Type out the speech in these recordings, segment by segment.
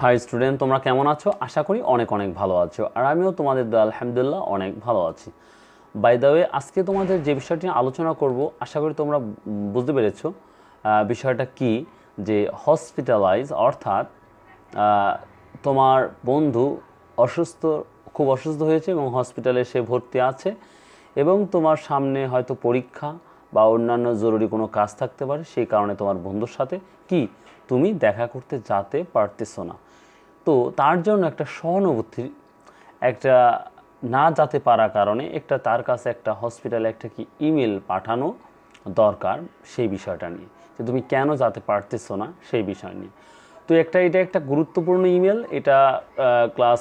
High student তোমরা কেমন আছো? আশা করি অনেক অনেক ভালো আছো। আর আমিও তোমাদের দয়া আলহামদুলিল্লাহ অনেক ভালো আছি। বাই দ্য ওয়ে আজকে তোমাদের যে বিষয়টি আলোচনা করব, আশা করি তোমরা বুঝতে পেরেছ বিষয়টা কি? যে হসপিটালাইজ অর্থাৎ তোমার বন্ধু অসুস্থ, খুব অসুস্থ হয়েছে এবং হসপিটালে সে ভর্তি আছে এবং তোমার সামনে হয়তো পরীক্ষা বা অন্যান্য জরুরি কোনো কাজ থাকতে পারে, সেই কারণে তোমার বন্ধুর সাথে কি তুমি দেখা করতে যেতে পারতেছো না। তো তার জন্য একটা সহানুভূতি, একটা না যেতে পারার কারণে একটা তার কাছে একটা হসপিটালে একটা কি ইমেল পাঠানো দরকার সেই বিষয়টা নিয়ে। যে তুমি কেন যেতে পারতেছো না সেই বিষয় নিয়ে। তো একটা এটা একটা গুরুত্বপূর্ণ ইমেল এটা ক্লাস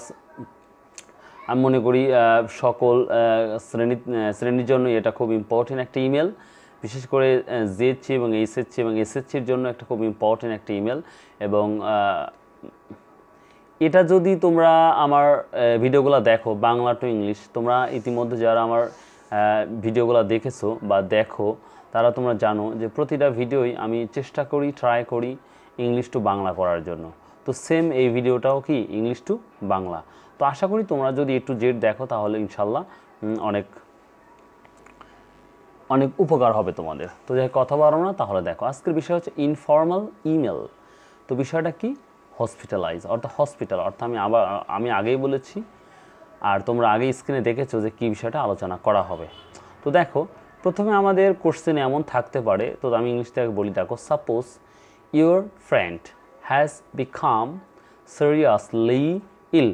আমি মনে করি সকল শ্রেণি শ্রেণির জন্য এটা খুব ইম্পর্টেন্ট একটা ইমেল বিশেষ করে জেএসসি এবং এইচএসসি এবং এসএসসির জন্য একটা খুব ইম্পর্টেন্ট একটা ইমেল এবং এটা যদি তোমরা আমার ভিডিওগুলো দেখো বাংলা টু ইংলিশ তোমরা ইতিমধ্যে যারা আমার ভিডিওগুলো দেখেছ বা দেখো, তারা তোমরা জানো যে প্রতিটা ভিডিওই আমি চেষ্টা করি ট্রাই করি ইংলিশ টু বাংলা করার জন্য। তো সেম এই ভিডিওটাও কি ইংলিশ টু বাংলা। তো আশা করি তোমরা যদি একটু জেড দেখো তাহলে ইনশাল্লাহ অনেক অনেক উপকার হবে তোমাদের। তো যাই কথা বলো না, তাহলে দেখো, আজকের বিষয় হচ্ছে ইনফর্মাল ইমেল তো বিষয়টা কি? হসপিটালাইজ অর্থাৎ হসপিটাল অর্থাৎ আমি আবার, আমি আগেই বলেছি, আর তোমরা আগে স্ক্রিনে দেখেছ যে কী বিষয়টা আলোচনা করা হবে। তো দেখো, প্রথমে আমাদের কোশ্চেন এমন থাকতে পারে, তো আমি ইংলিশ থেকে বলি, দেখো suppose your friend has become seriously ill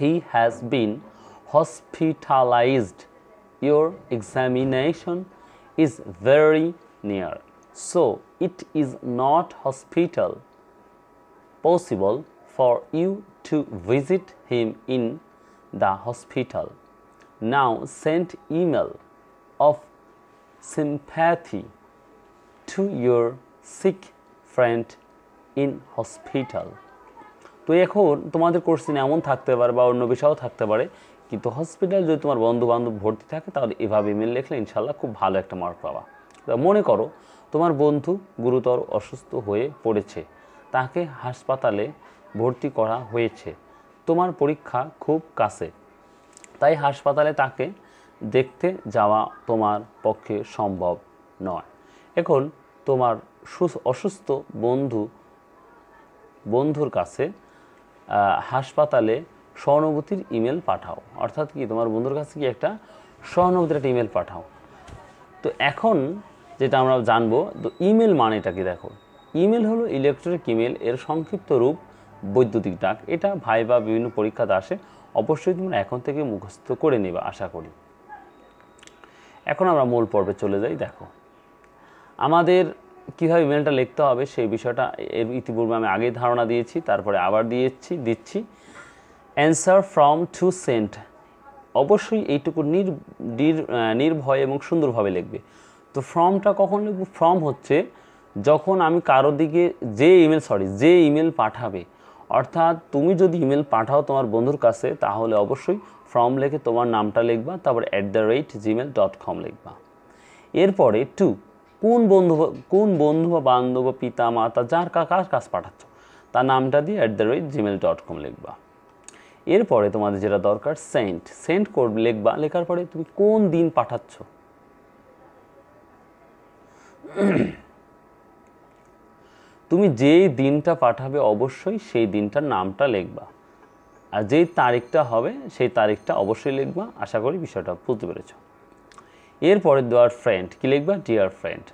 he has been hospitalized. Your examination is very near. So it is not hospital possible for you to visit him in the hospital. Now send email of sympathy to your sick friend in hospital. তো এখন তোমাদের question এমন থাকতে পারে বা অন্য বিষয়ও থাকতে পারে কিন্তু হসপিটাল যদি তোমার বন্ধু বান্ধব ভর্তি থাকে, তাহলে এভাবে ইমেল লিখলে ইনশাল্লাহ খুব ভালো একটা মার্ক পাবা। মনে করো, তোমার বন্ধু গুরুতর অসুস্থ হয়ে পড়েছে, তাকে হাসপাতালে ভর্তি করা হয়েছে, তোমার পরীক্ষা খুব কাছে, তাই হাসপাতালে তাকে দেখতে যাওয়া তোমার পক্ষে সম্ভব নয়। এখন তোমার সুস- অসুস্থ বন্ধু, বন্ধুর কাছে হাসপাতালে সহানুভূতির ইমেল পাঠাও। অর্থাৎ কি, তোমার বন্ধুর কাছে কি একটা সহানুভূতির একটা ইমেল পাঠাও। তো এখন যেটা আমরা জানব, তো ইমেল মানেটা কি দেখো? ইমেল হলো ইলেকট্রনিক ইমেল এর সংক্ষিপ্ত রূপ, বৈদ্যুতিক ডাক। এটা ভাই বা বিভিন্ন পরীক্ষাতে আসে। অবশ্যই তোমরা এখন থেকে মুখস্থ করে নেবে, আশা করি। এখন আমরা মূল পর্বে চলে যাই, দেখো। আমাদের কীভাবে ইমেলটা লিখতে হবে সেই বিষয়টা এর ইতিপূর্বে আমি আগেই ধারণা দিয়েছি, তারপরে আবার দিয়েছি, দিচ্ছি। অ্যান্সার ফ্রম টু সেন্ট অবশ্যই এইটুকু নির নির- নির্ভয় এবং সুন্দরভাবে লিখবে। তো ফর্মটা কখন লিখব? ফর্ম হচ্ছে যখন আমি কারও দিকে যে ইমেল সরি যে ইমেল পাঠাবে। অর্থাৎ তুমি যদি ইমেল পাঠাও তোমার বন্ধুর কাছে, তাহলে অবশ্যই ফর্ম লেখে তোমার নামটা লিখবা, তারপর at the rate Gmail dot com লিখবা। এরপরে টু কোন বন্ধু কোন বন্ধু বা বান্ধব, পিতা, মাতা, যার কার কাজ পাঠাচ্ছ, তার নামটা দিয়ে at the rate Gmail dot com লিখবা। এরপরে তোমাদের যেটা দরকার সেন্ট সেন্ট করবে লিখবা, লেখার পরে তুমি কোন দিন পাঠাচ্ছ? তুমি যেই দিনটা পাঠাবে অবশ্যই সেই দিনটার নামটা লিখবা। আর যেই তারিখটা হবে, সেই তারিখটা অবশ্যই লিখবা। আশা করি বিষয়টা বুঝতে পেরেছ। এরপরে দেওয়ার ফ্রেন্ড কী লিখবা? ডিয়ার ফ্রেন্ড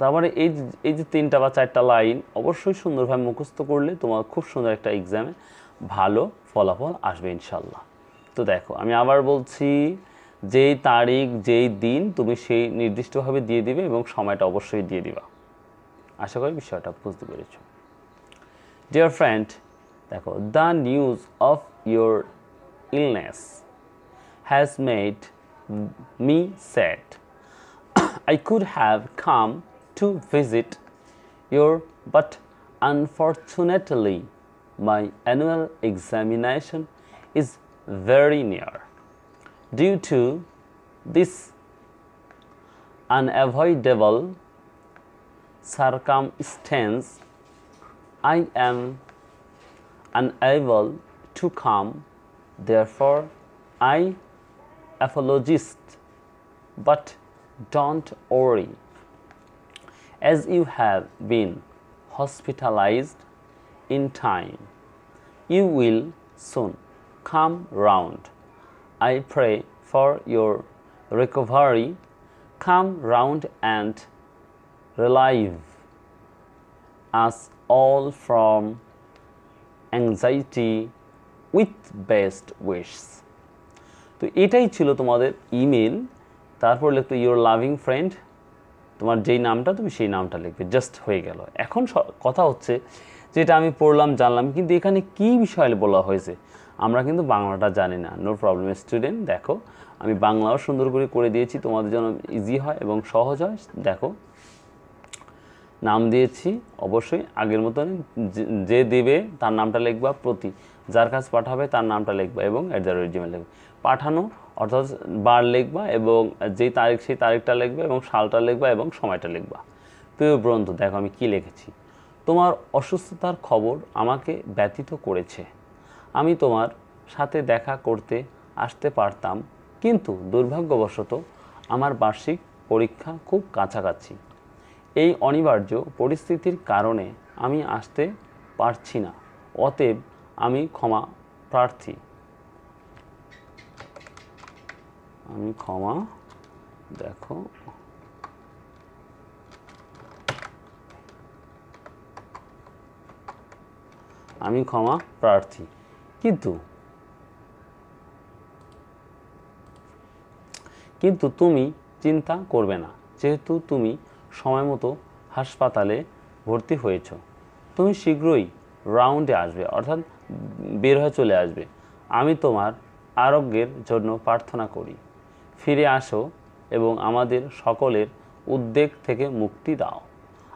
তারপরে এই এই যে তিনটা বা চারটা লাইন অবশ্যই সুন্দরভাবে মুখস্থ করলে তোমার খুব সুন্দর একটা এক্সামে ভালো ফলাফল আসবে ইনশাল্লাহ তো দেখো আমি আবার বলছি যেই তারিখ যেই দিন তুমি সেই নির্দিষ্টভাবে দিয়ে দিবে এবং সময়টা অবশ্যই দিয়ে দিবা। আশা করি বিষয়টা বুঝতে পেরেছ। ডিয়ার ফ্রেন্ড দেখো the news of your illness has made me sad. I could have come to visit you, but unfortunately, my annual examination is very near. Due to this unavoidable circumstance, I am unable to come therefore i apologize but don't worry as you have been hospitalized in time you will soon come round i pray for your recovery come round and relieve us all from anxiety with best wishes তো এটাই ছিল তোমাদের email তারপর লিখতো your loving friend তোমার যেই নামটা তুমি সেই নামটা লিখবে জাস্ট হয়ে গেল এখন কথা হচ্ছে যেটা আমি পড়লাম, জানলাম, কিন্তু এখানে কি বিষয়ে বলা হয়েছে, আমরা কিন্তু বাংলাটা জানি না। নো প্রবলেম স্টুডেন্ট দেখো, আমি বাংলাও সুন্দর করে করে দিয়েছি, তোমাদের জন্য ইজি হয় এবং সহজ হয়, দেখো। নাম দিয়েছি, অবশ্যই আগের মতন যে- দেবে, তার নামটা লিখবা, প্রতি, যার কাছে পাঠাবে, তার নামটা লিখবা এবং অ্যাট দ্য রেট জিমেল লিখবে। পাঠানো, অর্থাৎ বার লিখবা এবং যেই তারিখ, সেই তারিখটা লিখবা এবং সালটা লিখবা এবং সময়টা লিখবা। প্রিয় বন্ধু, দেখো আমি কি লিখেছি। তোমার অসুস্থতার খবর আমাকে ব্যতীত করেছে। আমি তোমার সাথে দেখা করতে আসতে পারতাম, কিন্তু দুর্ভাগ্যবশত আমার বার্ষিক পরীক্ষা খুব কাছাকাছি। এই অনিবার্য পরিস্থিতির কারণে আমি আসতে পারছি না, অতএব আমি ক্ষমা প্রার্থী। আমি ক্ষমা, দেখো। আমি ক্ষমা প্রার্থী। কিন্তু কিন্তু তুমি চিন্তা করবে না, যেহেতু তুমি সময় মতো হাসপাতালে ভর্তি হয়েছ। তুমি শীঘ্রই রাউন্ডে আসবে, অর্থাৎ বের হয়ে চলে আসবে। আমি তোমার আরোগ্যের জন্য প্রার্থনা করি। ফিরে আসো এবং আমাদের সকলের উদ্বেগ থেকে মুক্তি দাও।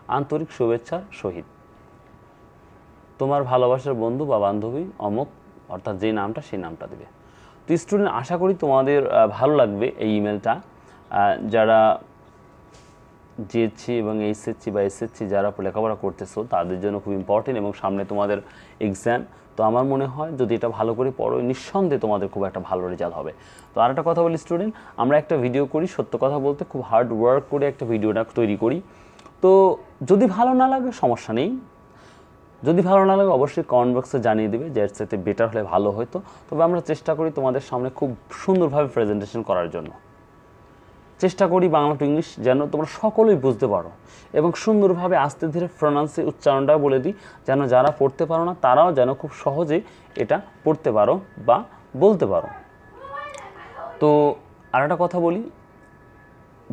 আন্তরিক শুভেচ্ছার সহিত। তোমার ভালোবাসার বন্ধু বা বান্ধবী অমুক, অর্থাৎ যে নামটা সেই নামটা দেবে। তো স্টুডেন্ট আশা করি তোমাদের ভালো লাগবে এই ইমেলটা যারা জিএসসি এবং এইচএসসি বা এসএসসি যারা লেখাপড়া করতেছো, তাদের জন্য খুব ইম্পর্টেন্ট এবং সামনে তোমাদের এক্সাম তো আমার মনে হয় যদি এটা ভালো করে পড়ো, নিঃসন্দেহে তোমাদের খুব একটা ভালো রেজাল্ট হবে। তো আর একটা কথা বলি স্টুডেন্ট আমরা একটা ভিডিও করি, সত্য কথা বলতে খুব হার্ড ওয়ার্ক করে একটা ভিডিওটা তৈরি করি। তো যদি ভালো না লাগে, সমস্যা নেই। যদি ভালো না লাগে, অবশ্যই কমেন্ট বক্সে জানিয়ে দেবে যে এর সাথে বেটার হলে ভালো হতো তবে আমরা চেষ্টা করি তোমাদের সামনে খুব সুন্দরভাবে প্রেজেন্টেশন করার জন্য। চেষ্টা করি বাংলা টু ইংলিশ যেন তোমরা সকলেই বুঝতে পারো এবং সুন্দরভাবে আস্তে ধীরে প্রনান্সে উচ্চারণটা বলে দিই, যেন যারা পড়তে পারো না, তারাও যেন খুব সহজে এটা পড়তে পারো বা বলতে পারো। তো আর একটা কথা বলি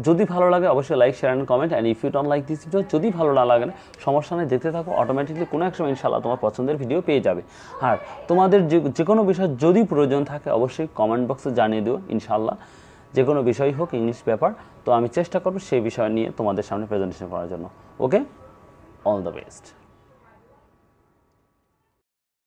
যদি ভালো লাগে, অবশ্যই like share and comment and if you don't like this video যদি ভালো না লাগে, সমস্যা নেই, দেখতে থাকো অটোমেটিকলি কোনো এক সময় ইনশাল্লাহ তোমার পছন্দের ভিডিও পেয়ে যাবে। আর তোমাদের যে যে কোনো বিষয় যদি প্রয়োজন থাকে, অবশ্যই কমেন্ট বক্সে জানিয়ে দিও ইনশাল্লাহ যে কোনো বিষয় হোক ইংলিশ পেপার তো আমি চেষ্টা করব সেই বিষয় নিয়ে তোমাদের সামনে প্রেজেন্টেশন করার জন্য। Okay all the best